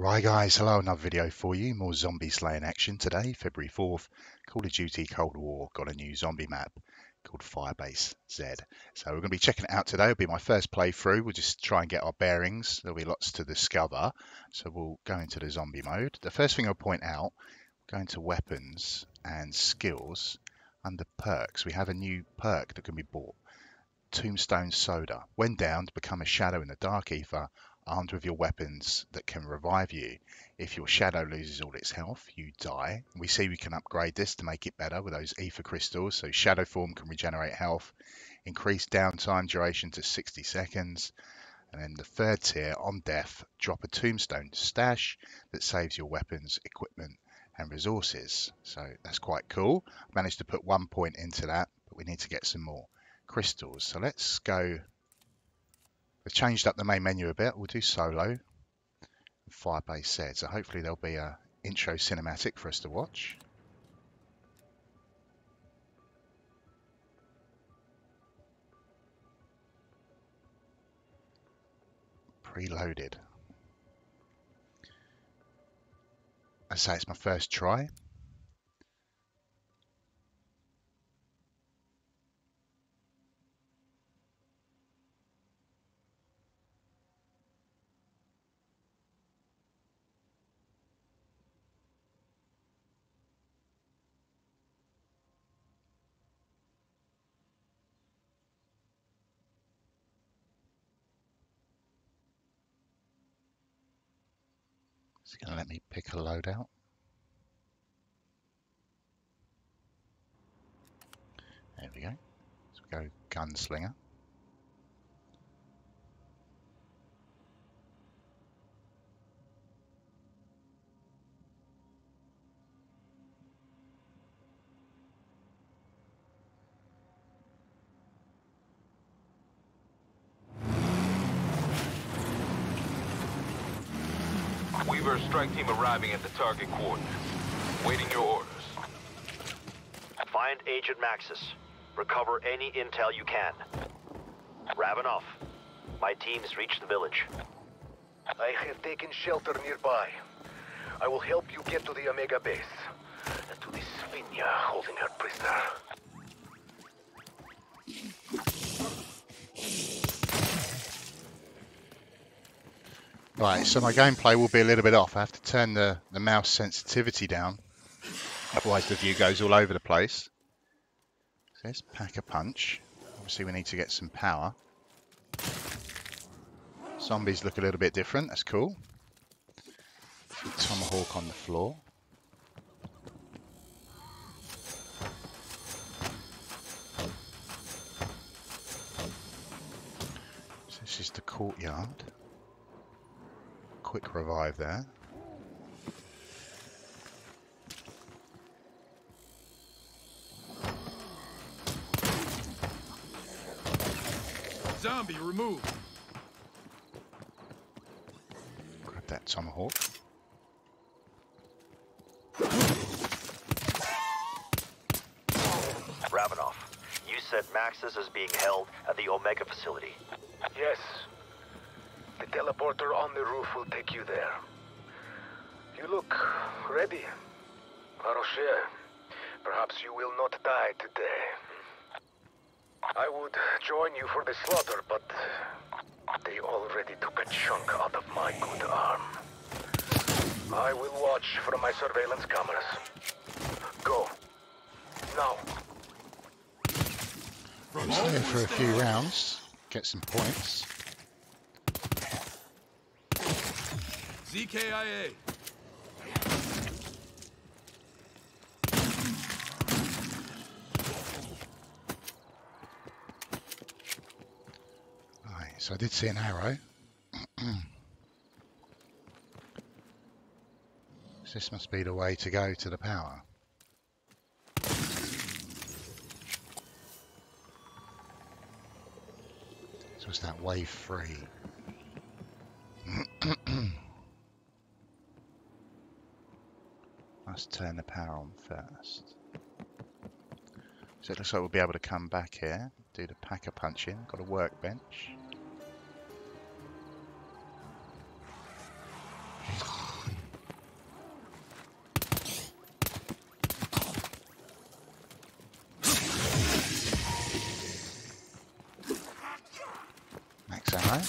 Right guys, hello, another video for you. More zombie slaying action today, February 4th. Call of Duty Cold War got a new zombie map called Firebase Z. So we're going to be checking it out today. It'll be my first playthrough. We'll just try and get our bearings. There'll be lots to discover. So we'll go into the zombie mode. The first thing I'll point out, go into weapons and skills. Under perks, we have a new perk that can be bought. Tombstone Soda. When downed, become a shadow in the Dark Aether armed with your weapons that can revive you. If your shadow loses all its health, you die. We see we can upgrade this to make it better with those aether crystals. So shadow form can regenerate health, increase downtime duration to 60 seconds. And then the third tier, on death, drop a tombstone stash that saves your weapons, equipment, and resources. So that's quite cool. Managed to put one point into that, but we need to get some more crystals. So let's go We've changed up the main menu a bit. We'll do solo. Firebase Z. So hopefully there'll be a intro cinematic for us to watch. Preloaded. I say it's my first try. It's going to let me pick a loadout. There we go. Let's go gunslinger. Weaver strike team arriving at the target coordinates. Waiting your orders. Find Agent Maxis. Recover any intel you can. Ravenov, my team's reached the village. I have taken shelter nearby. I will help you get to the Omega base. And to this Svinya holding her prisoner. Right, so my gameplay will be a little bit off. I have to turn the, the mouse sensitivity down. Otherwise the view goes all over the place. So let's pack a punch. Obviously we need to get some power. Zombies look a little bit different, that's cool. Tomahawk on the floor. This is the courtyard quick revive there. Zombie removed. Grab that tomahawk. Ravenov, you said Maxis is being held at the Omega facility. Yes. The teleporter on the roof will take you there. You look ready. Arocher, perhaps you will not die today. I would join you for the slaughter, but they already took a chunk out of my good arm. I will watch from my surveillance cameras. Go. Now. Stay for a few rounds, get some points. ZKIA. Right, so I did see an arrow. so this must be the way to go to the power. So it's that wave three. Let's turn the power on first. So it looks like we'll be able to come back here, do the pack a punching. Got a workbench. Max ammo.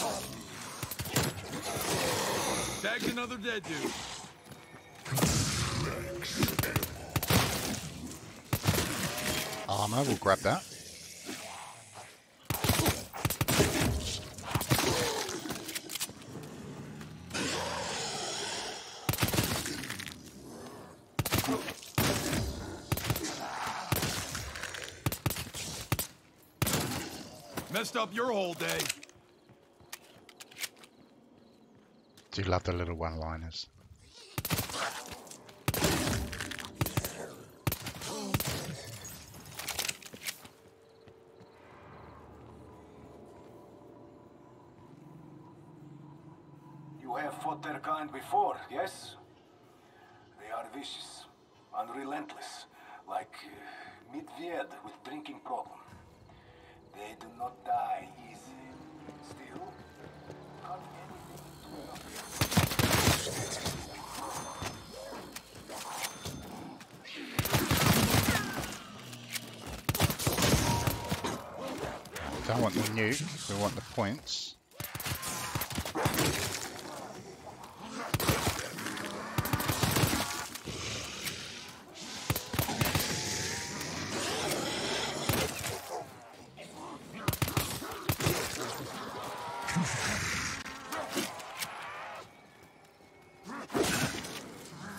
Tagged another dead dude. Armor, we'll grab that. Messed up your whole day. Do you love the little one-liners. You have fought their kind before, yes? They are vicious, unrelentless, like uh, Medved with drinking problem. They do not die easy. Still, cut anything to Don't want the nuke, we want the points.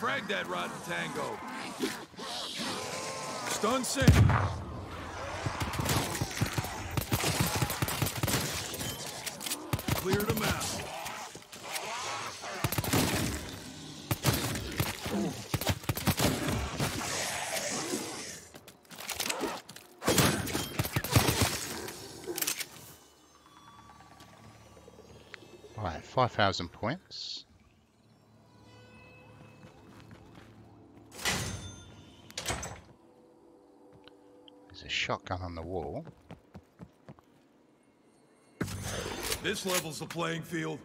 Frag that rotten tango. Stun sink. Cleared him out. Right, 5,000 points. There's a shotgun on the wall. This levels the playing field.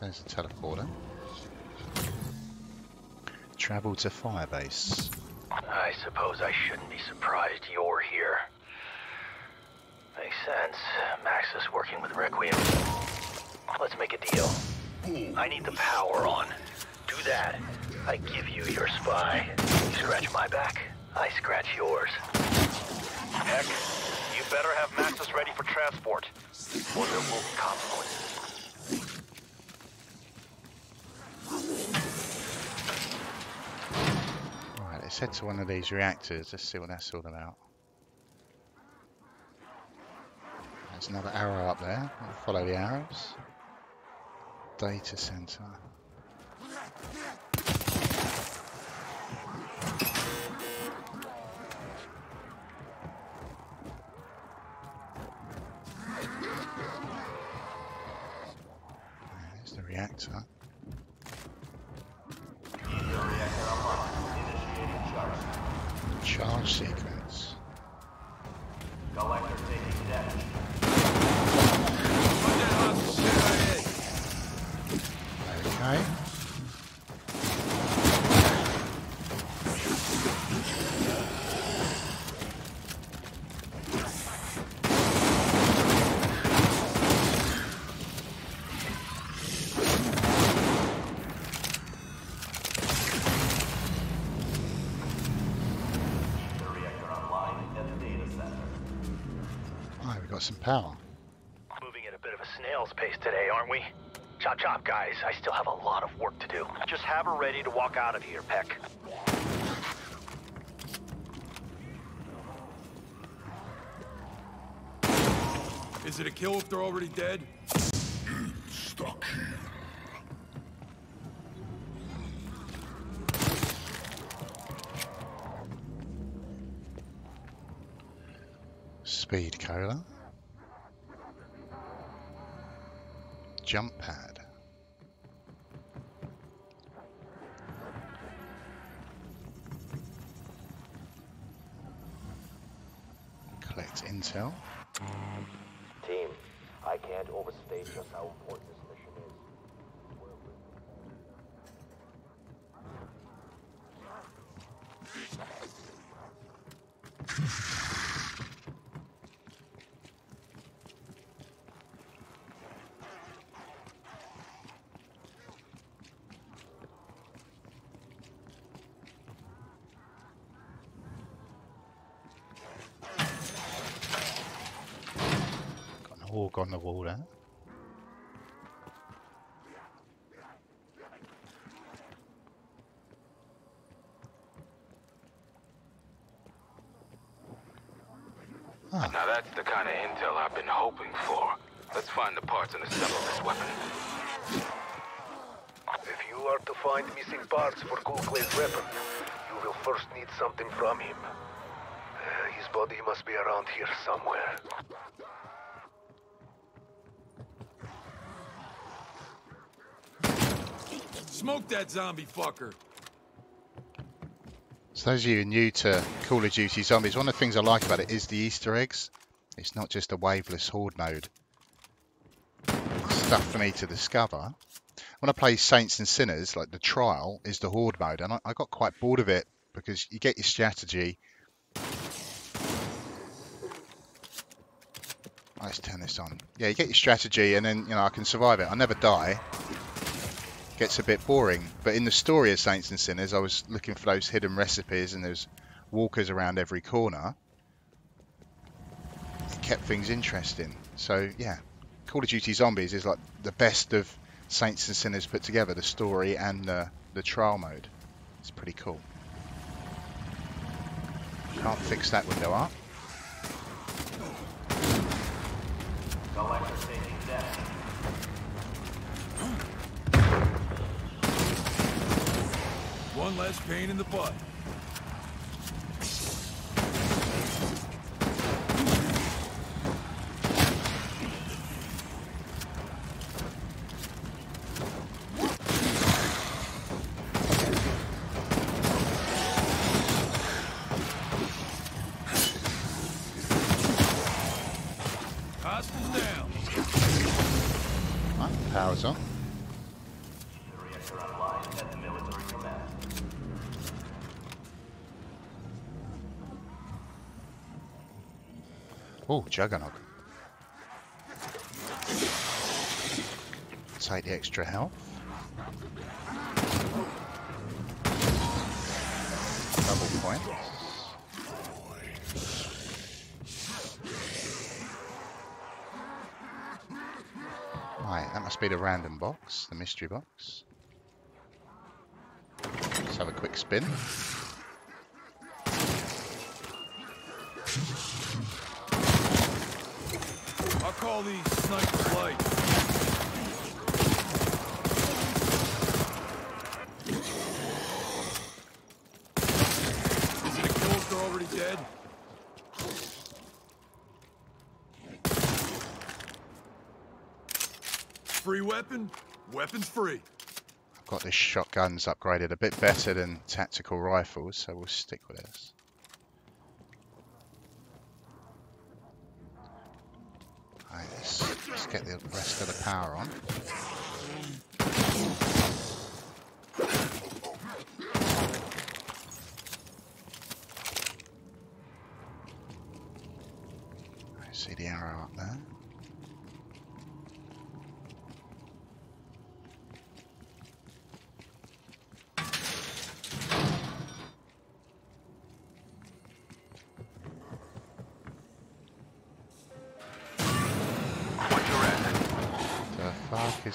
There's a teleporter. Travel to Firebase. I suppose I shouldn't be surprised you're here. Makes sense. Max is working with Requiem. Let's make a deal. I need the power on. Do that. I give you your spy. You scratch my back. I scratch yours. Heck, you better have Maxis ready for transport, or there will be consequences. Right, let's head to one of these reactors. Let's see what that's all about. There's another arrow up there. We'll follow the arrows. Data center. There's the reactor. Charge sequence. Right, we've got some power. Moving at a bit of a snail's pace today, aren't we? Chop chop, guys. I still have a lot of work to do. Just have her ready to walk out of here, Peck. Is it a kill if they're already dead? Stuck here. Speed cola. Jump pad. Collect intel. Team, I can't overstate just how important this mission is. org on the wall there. Ah, Now that's the kind of intel I've been hoping for. Let's find the parts and assemble this weapon. If you are to find missing parts for Kuhlklay's weapon, you will first need something from him. Uh, His body must be around here somewhere. Smoke that zombie fucker. So those of you new to Call of Duty Zombies, one of the things I like about it is the Easter eggs. It's not just a waveless horde mode. Stuff for me to discover. When I play Saints and Sinners, like the trial is the horde mode, and I, I got quite bored of it because you get your strategy. Let's turn this on. Yeah, you get your strategy, and then you know I can survive it. I never die. Gets a bit boring, but in the story of Saints and Sinners, I was looking for those hidden recipes, and there's walkers around every corner. Kept things interesting. So yeah, Call of Duty Zombies is like the best of Saints and Sinners put together, the story and the, the trial mode. It's pretty cool. Can't fix that window up. One less pain in the butt. Oh, Juggernog. Take the extra health. Double points. Right, that must be the random box, the mystery box. Let's have a quick spin. These sniper light. Is it a kill if they're already dead? Free weapon? Weapons free. I've got this shotguns upgraded a bit better than tactical rifles, so we'll stick with this. Right, let's get the rest of the power on.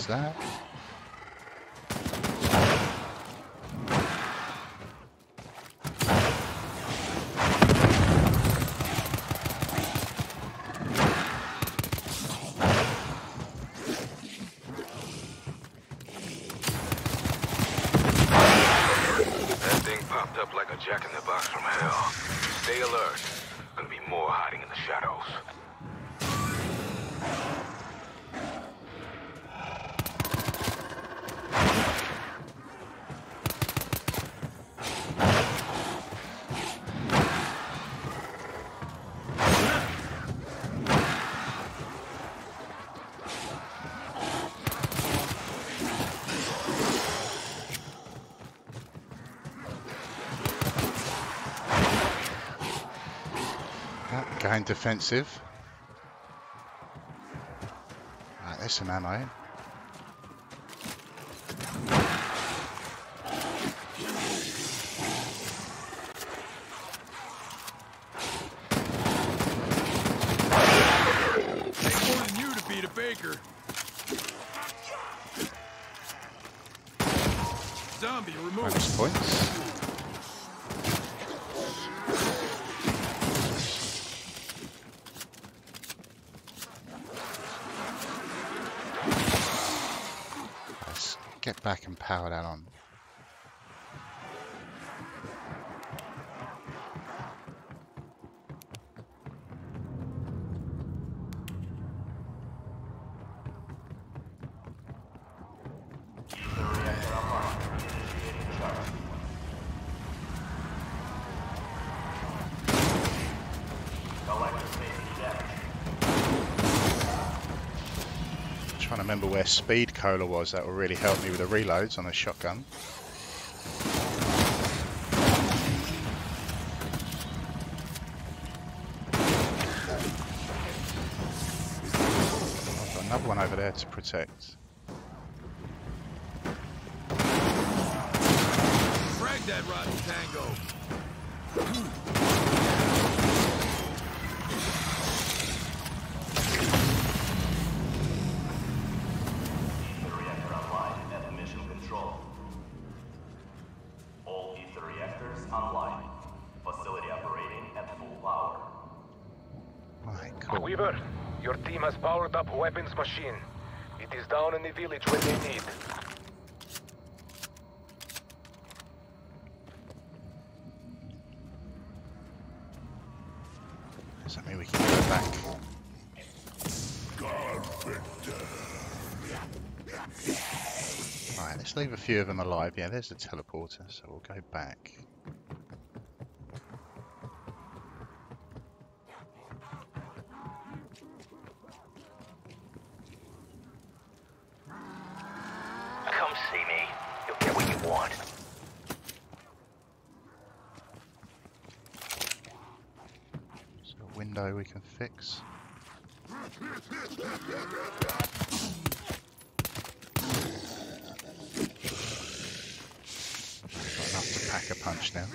That? That thing popped up like a jack-in-the-box from hell. Stay alert. Gonna be more hiding in the shadows. Ah, Going defensive. Right, there's some ammo. Get back and power that on. Speed cola was. That will really help me with the reloads on a shotgun. I've got another one over there to protect. Your team has powered up weapons machine. It is down in the village when they need. Does that mean we can go back? Right, let's leave a few of them alive. Yeah, there's the teleporter, so we'll go back. Come see me. You'll get what you want. So a window we can fix. Enough to pack a punch now.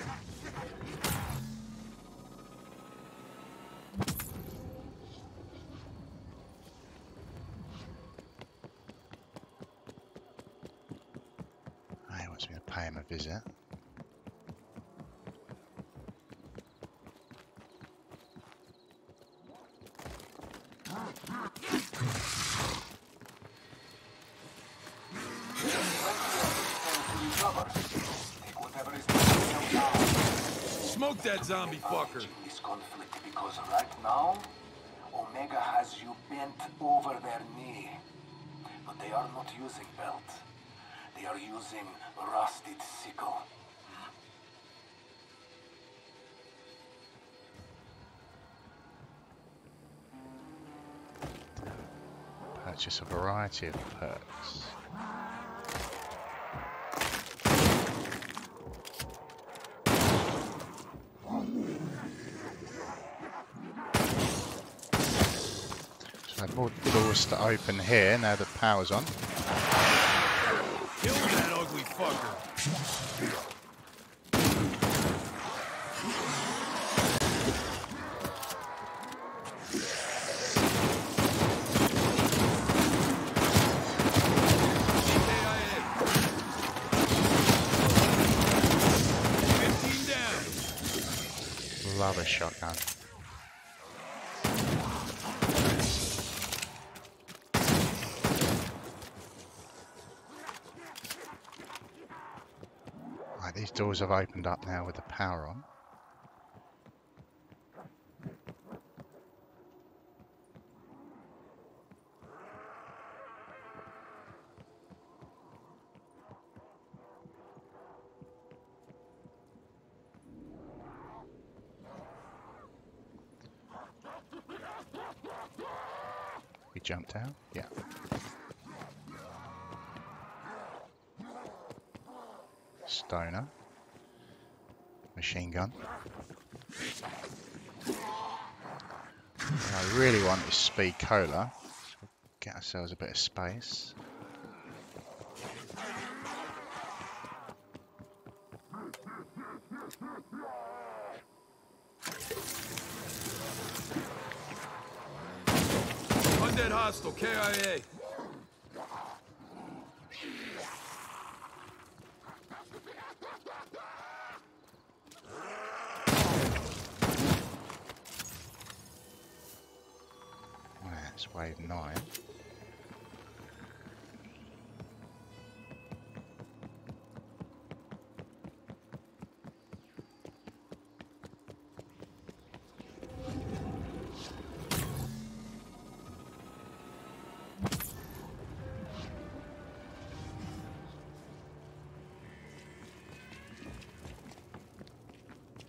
Wants me to pay him a visit. Smoke that zombie fucker. this conflict because right now, Omega has you bent over their knee. But they are not using belt. They are using rusted sickle. Purchase a variety of perks. So I have more doors to open here now the power's on. Kill that ugly fucker. KIA. 15. Love a shotgun. Right, these doors have opened up now with the power on. We jumped out? Yeah. Stoner. Machine gun. What I really cola. Get ourselves a bit of space. Undead hostile, KIA. Wave nine.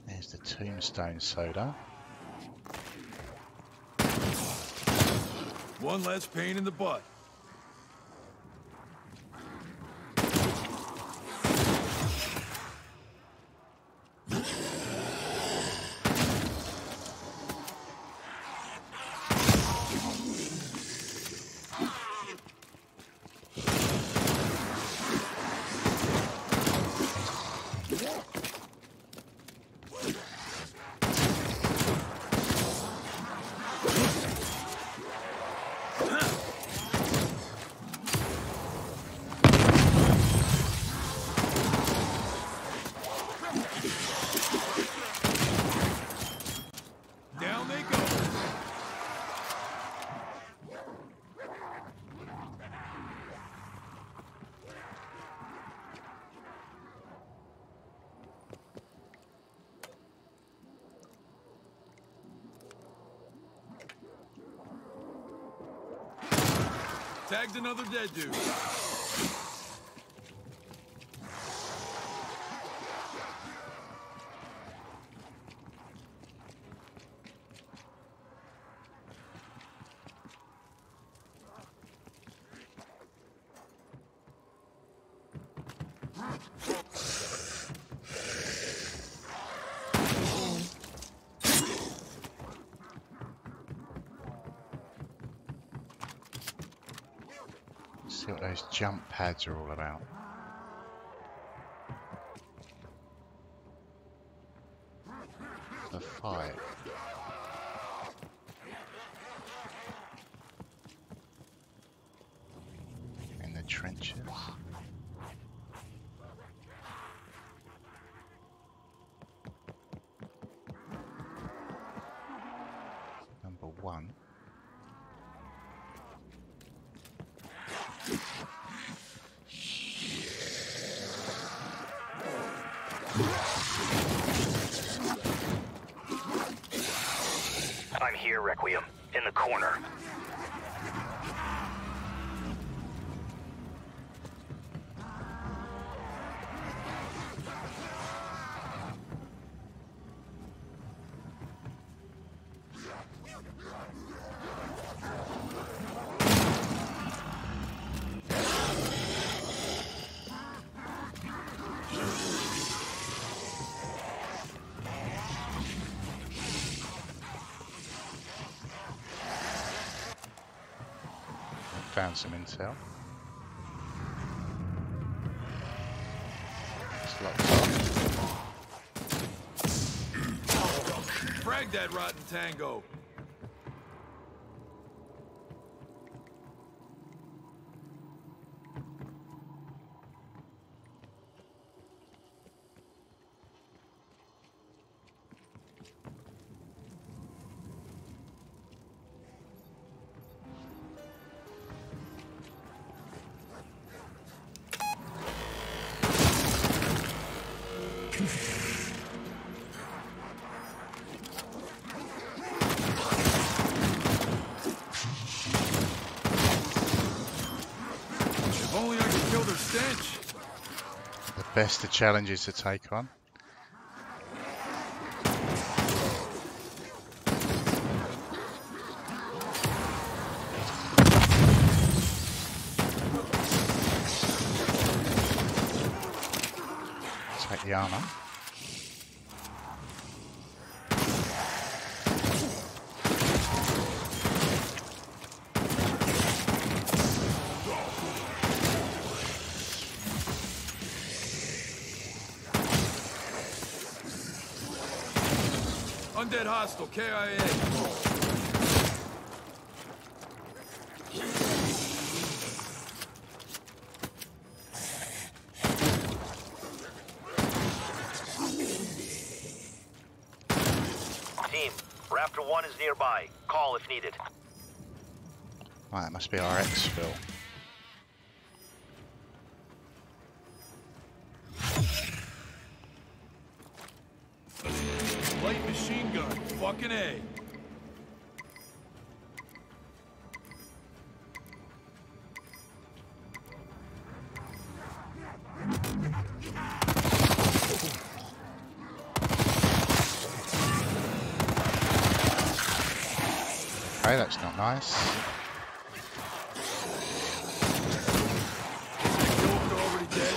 There's the tombstone soda. One less pain in the butt. Down they go. Tagged another dead dude. See what those jump pads are all about. The fight. In the trenches. Number one. I'm here, Requiem. In the corner. Found some intel. Frag that rotten tango. Stench. The best of challenges to take on. Take the armor. Hostile KIA. Raptor 1 is nearby. Call if needed. That must be our Phil. A. Okay, that's not nice. They're already dead.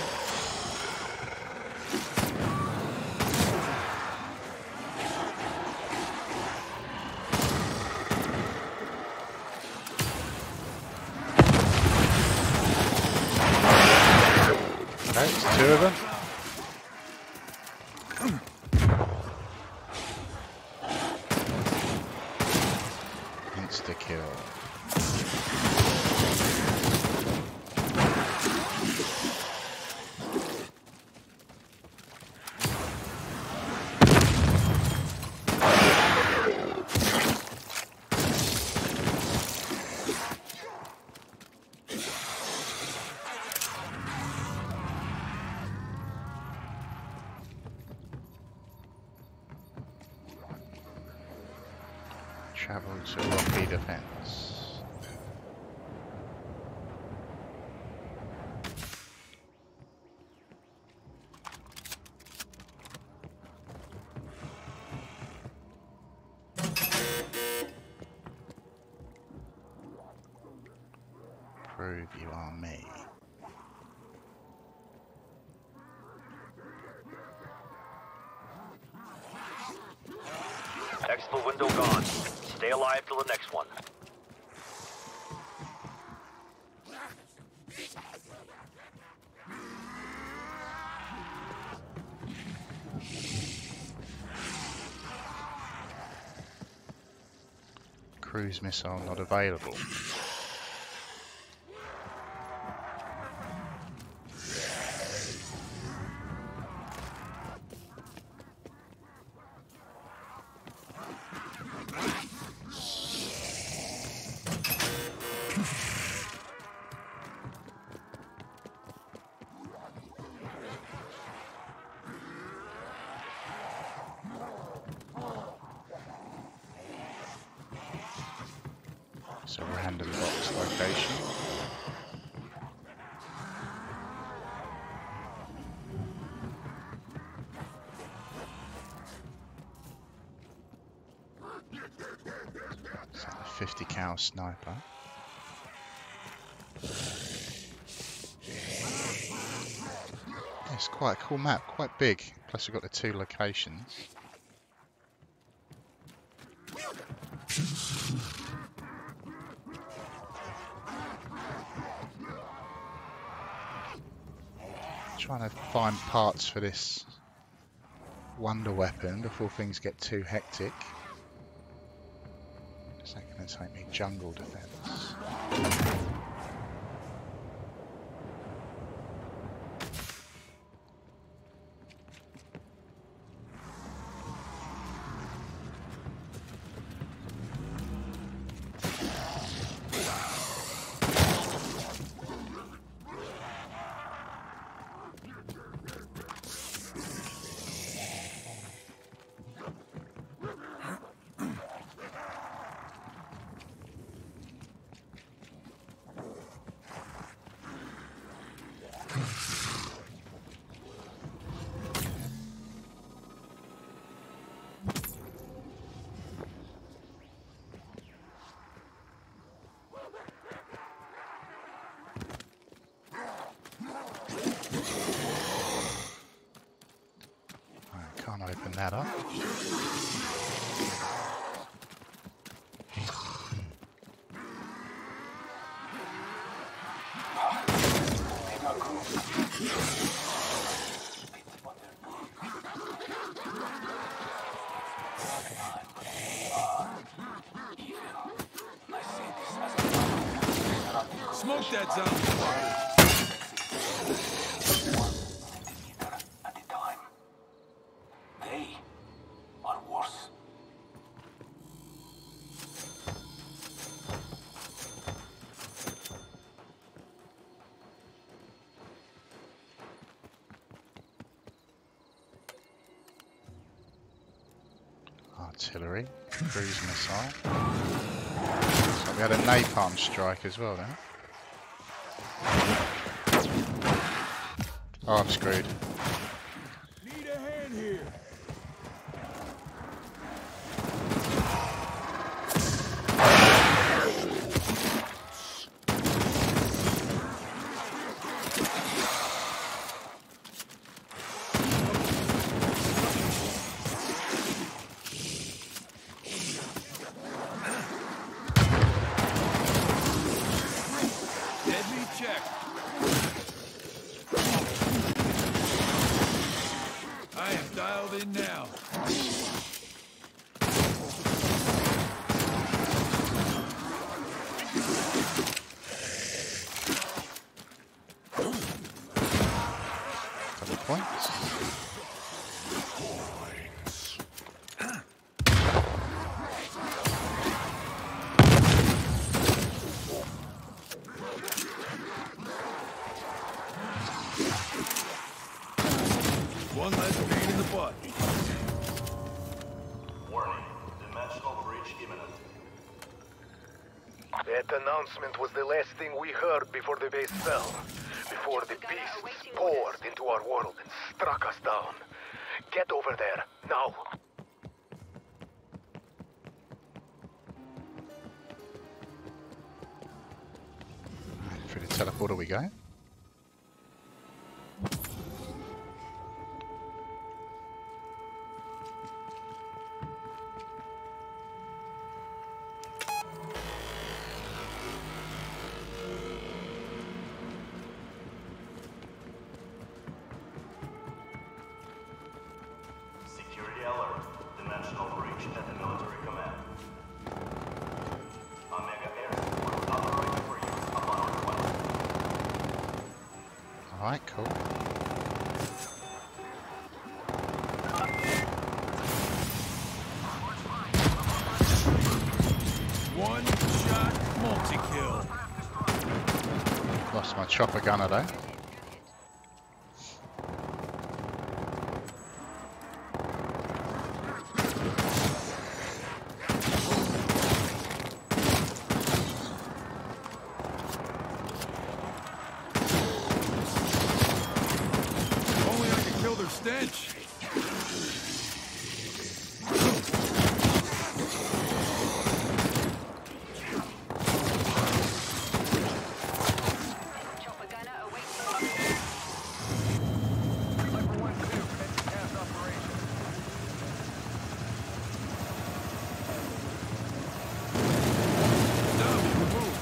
Okay, it's two of them. Insta kill. Travel to Rocky Defense. Prove you are me. Exfil window gone. Stay alive till the next one. Cruise missile not available. Sniper. It's quite a cool map, quite big. Plus we've got the two locations. Trying to find parts for this wonder weapon before things get too hectic. Is that me jungle defense? smoke that zone. They are worse. Artillery, cruise missile. So we had a napalm strike as well then. Oh, I'm screwed. Need a hand here. Deadly check. I in now. Announcement was the last thing we heard before the base fell. Before the beasts poured into our world and struck us down. Get over there, now. Through the teleporter we go. Alright, cool. One shot multi-kill. Lost my chopper gunner though. If only I could kill their stench. Chopper gunner awaits orders. Now we can move.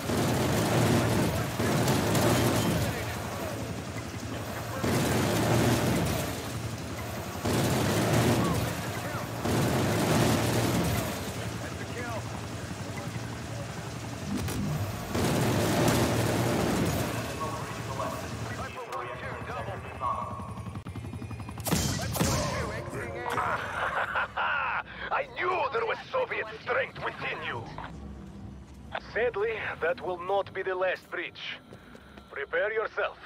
I knew there was Soviet strength within you. Sadly, that will not be the last breach. Prepare yourself.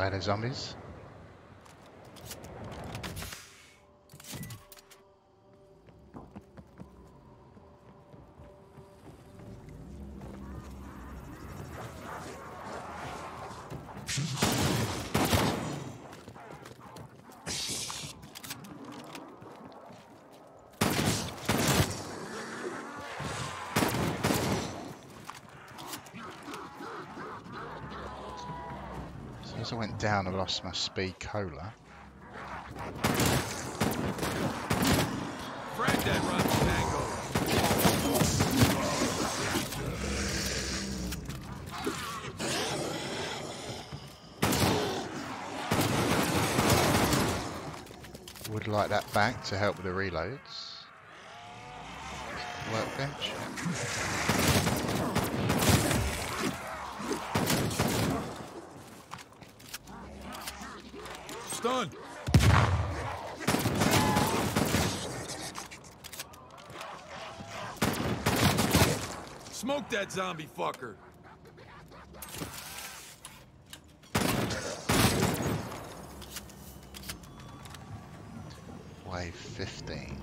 Later, zombies. Down, I've lost my speed cola. Frag that tango. Would like that back to help with the reloads. Workbench. That zombie fucker. Wave 15.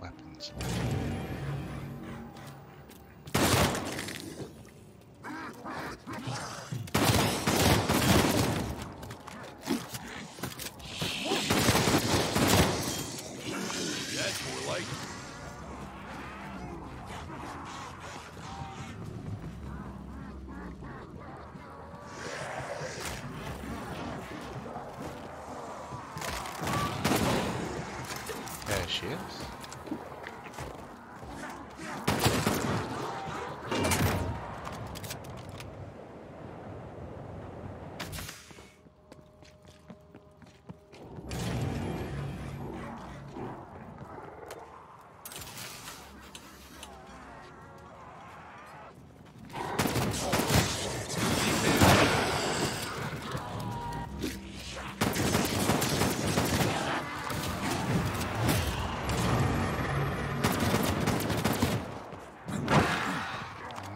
Weapons. That's more like it. There she is.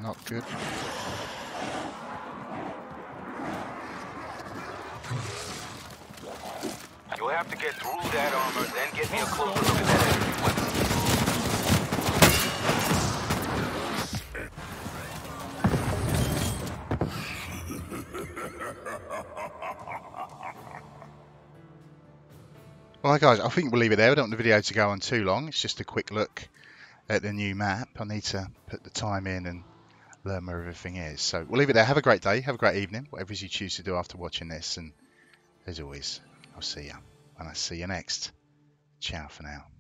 Not good. You'll have to get through that armor, then get me a closer look at that weapon. Well, guys, I think we'll leave it there. I don't want the video to go on too long. It's just a quick look at the new map. I need to put the time in and learn where everything is. So we'll leave it there. Have a great day. Have a great evening. Whatever you choose to do after watching this. And as always, I'll see you when I see you next. Ciao for now.